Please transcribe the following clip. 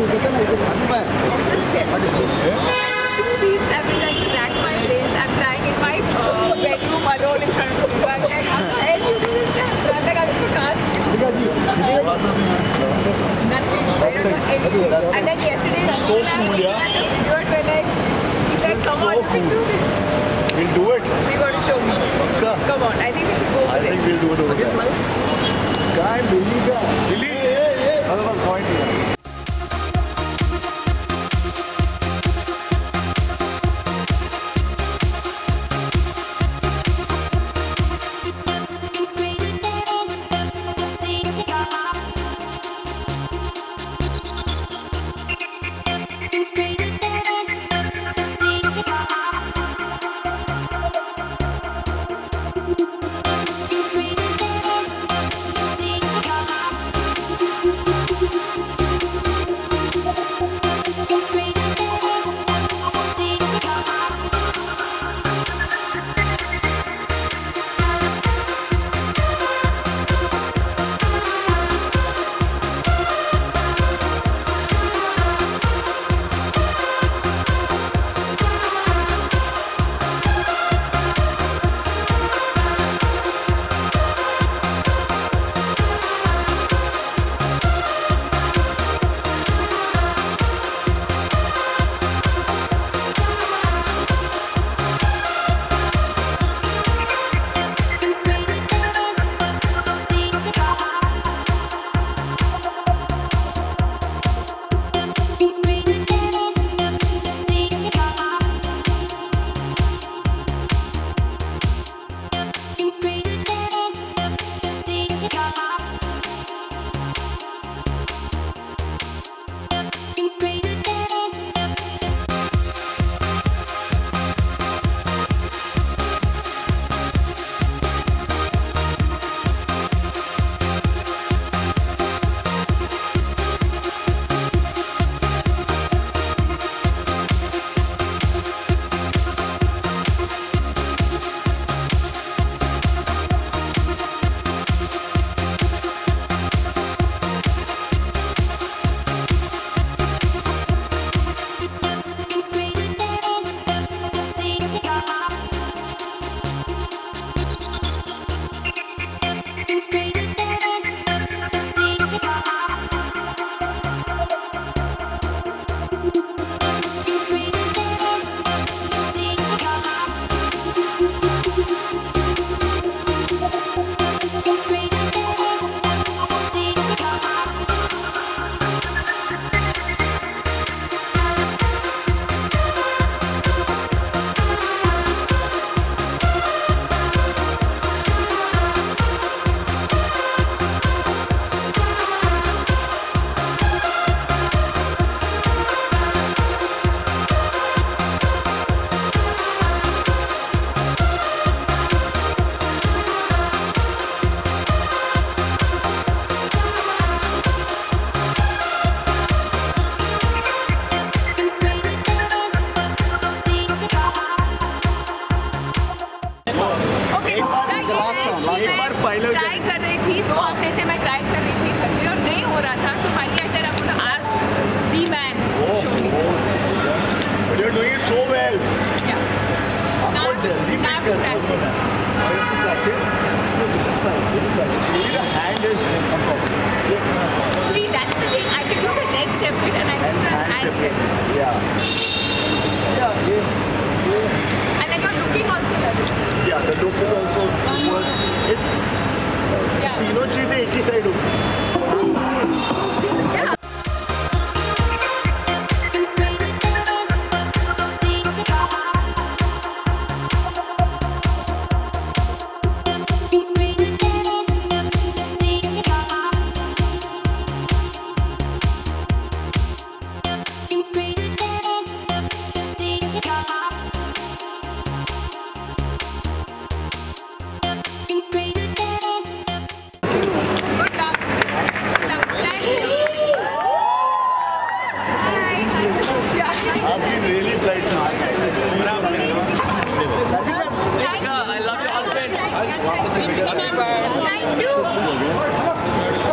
you become an aspire? Two weeks I've been my brains. I'm in my bedroom alone in front of people. I'm like, how the hell you do this? So I'm like, I Yeah, I don't know. And then yesterday, so cool, yeah. and I like, he's like, come on, you can do this. We'll do it. You got to show me. Come on, I think we should go I think we'll do it over there. Can't. Try कर रही थी दो हफ़्ते से मैं try कर रही थी करके और नहीं हो रहा था so finally I said I want ask the man show you are doing it so well या जल्दी pick this is fine this is hand is idli side I love your husband. Thank